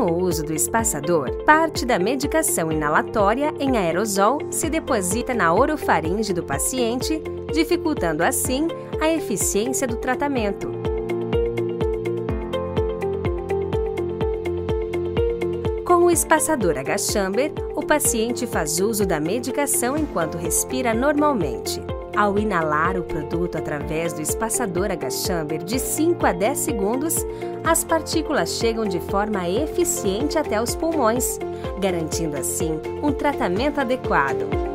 Sem o uso do espaçador, parte da medicação inalatória em aerosol se deposita na orofaringe do paciente, dificultando assim a eficiência do tratamento. Com o espaçador H-chamber, o paciente faz uso da medicação enquanto respira normalmente. Ao inalar o produto através do espaçador H-chamber de 5 a 10 segundos, as partículas chegam de forma eficiente até os pulmões, garantindo assim um tratamento adequado.